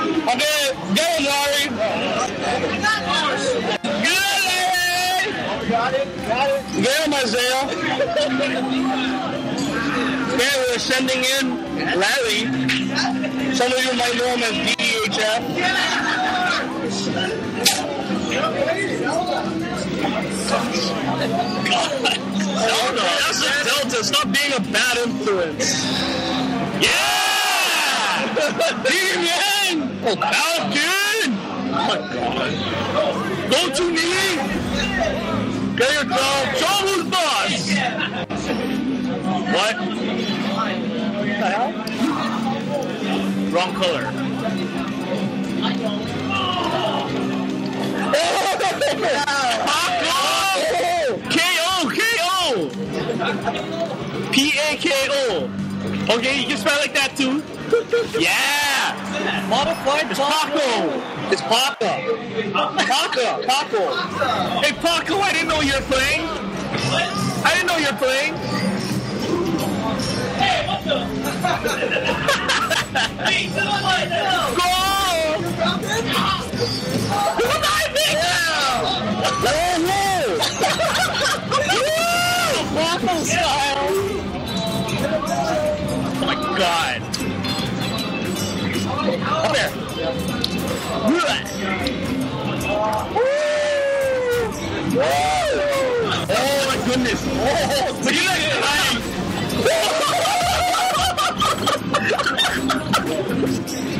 Okay, him, Larry. Him, Larry. Got it, got it. Him, Okay, we're sending in Larry. Some of you might know him as DEHF. Delta. That's a Delta. Stop being a bad influence. Yeah! Demon! Oh, Falcon! Oh my god. Go to me! Get your job. Show who's boss! What? Wrong color. Paco! KO! KO! P-A-K-O. Okay, you can spell it like that too. Yeah! Modified It's Paco! It's Paco! Paco! Paco! Hey Paco, I didn't know you were playing! I didn't know you were playing! Waffle Oh my goodness! Look at that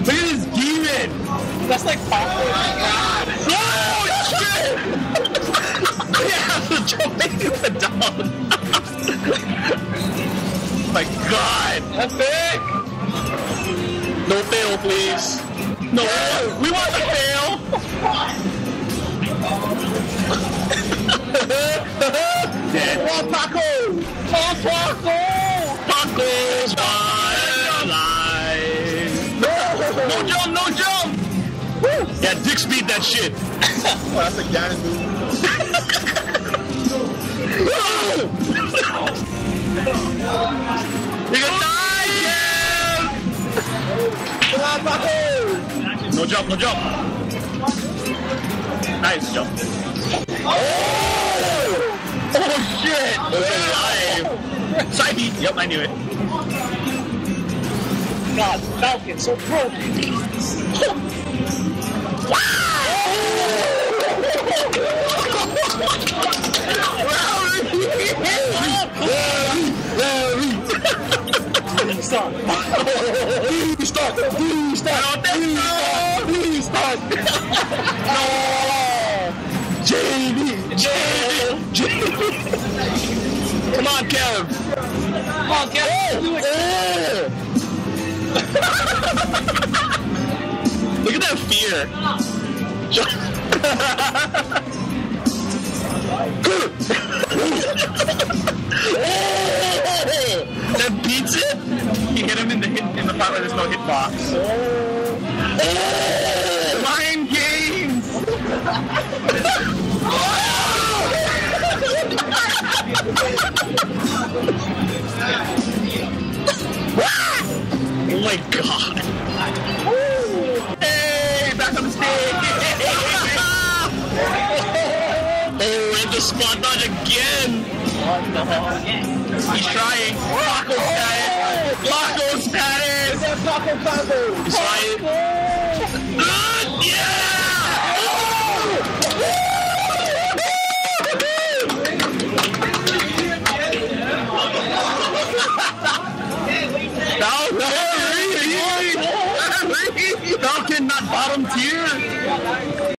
Look at this demon! That's like popcorn. Oh shit! yeah, Joe the dog. my god! That's it! No fail, please. No, we Oh. Tacos are alive. No jump, no jump. Yeah, dick speed that shit. Oh, that's a Ganon move. You can die, on, No jump, no jump. Nice jump. Oh, oh shit! Alive. Side beat. Yep, I knew it. God, Falcon, so broken. Please stop. Please stop. Please stop. Please stop. Please stop. JD. JD. Come on, Kev. Come on, Kevin. Oh, Do it. Oh. Look at that fear. that beats it. You hit him in the hit in the part where there's no hitbox. Oh. Oh my god. Hey, back on the stage. oh, and the spot dodge again. He's trying. Paco's at it. Paco's at it. That's Paco Paco. He's trying. Falcon, Falcon, not bottom tier.